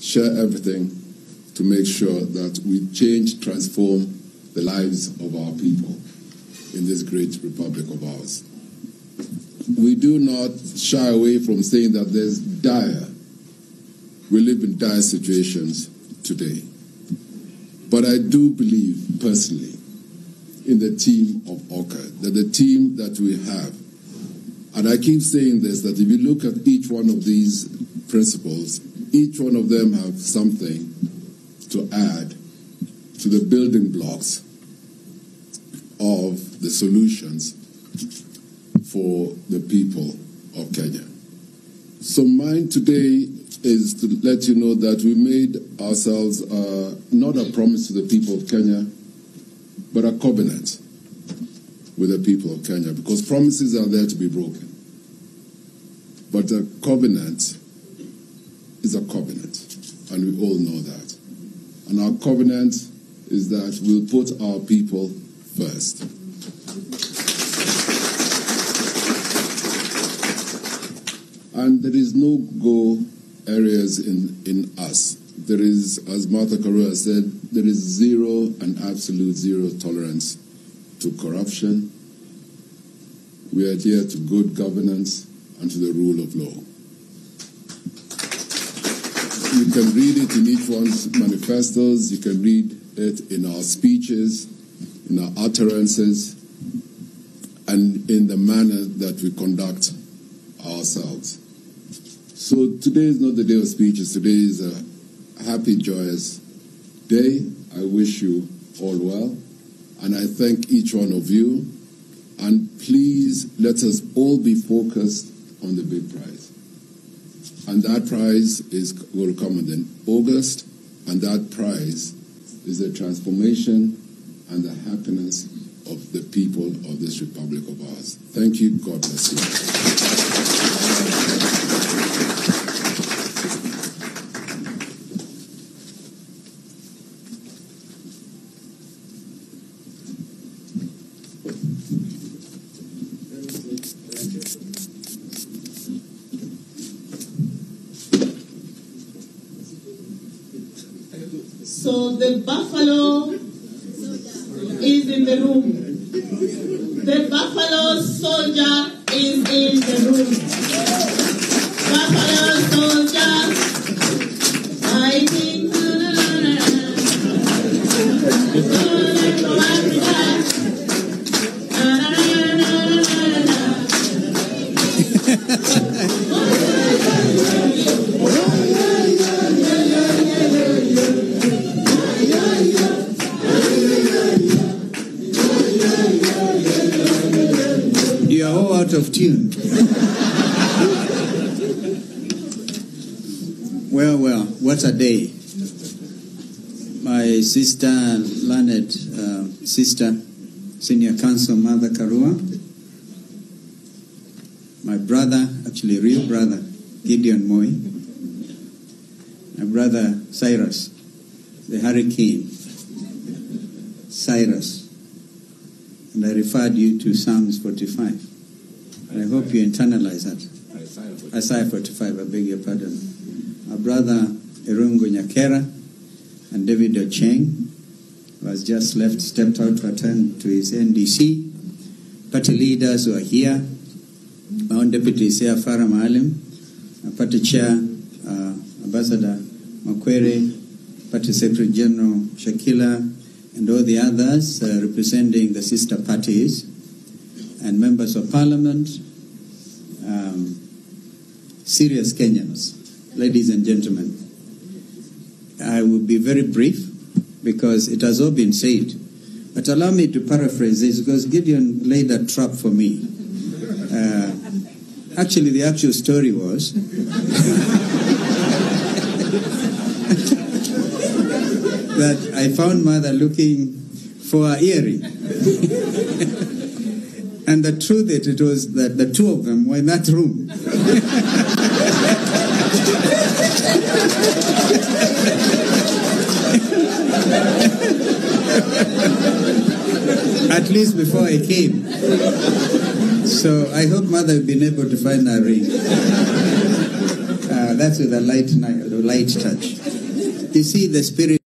share everything to make sure that we change, transform the lives of our people in this great republic of ours. We do not shy away from saying that there's dire, we live in dire situations today. But I do believe personally in the team of OKA, that the team that we have, and I keep saying this, that if you look at each one of these principles, each one of them have something to add to the building blocks of the solutions for the people of Kenya. So mine today is to let you know that we made ourselves uh, not a promise to the people of Kenya, but a covenant with the people of Kenya, because promises are there to be broken. But a covenant is a covenant, and we all know that. And our covenant is that we'll put our people first. And there is no go areas in, in us. There is, as Martha Karua said, there is zero and absolute zero tolerance to corruption. We adhere to good governance and to the rule of law. You can read it in each one's manifestos, you can read it in our speeches, in our utterances, and in the manner that we conduct ourselves. So today is not the day of speeches. Today is a happy, joyous day. I wish you all well. And I thank each one of you. And please let us all be focused on the big prize. And that prize is will come in August. And that prize is the transformation and the happiness of the people of this republic of ours. Thank you. God bless you. So the buffalo is in the room. The buffalo soldier is in the room. Out of tune. well, well, what a day. My sister, learned uh, sister, senior counsel Martha Karua, my brother, actually real brother, Gideon Moi, my brother Cyrus, the hurricane, Cyrus, and I referred you to Psalms 45. And I hope you internalize that. Isaiah 45, I beg your pardon. Our brother Irungu Nyakera and David Ochieng, who has just left, stepped out to attend to his NDC. Party leaders who are here. My own deputy is here, Farah Maalim. Party chair, uh, Ambassador Mwakwere, Party Secretary General Shakila, and all the others uh, representing the sister parties, and members of parliament, um, serious Kenyans, ladies and gentlemen. I will be very brief because it has all been said. But allow me to paraphrase this because Gideon laid a trap for me. Uh, actually, the actual story was that I found mother looking for a earring. and the truth is, it was that the two of them were in that room. At least before I came. So I hope mother has been able to find that ring. Uh, That's with a light, light touch. You see, the Spirit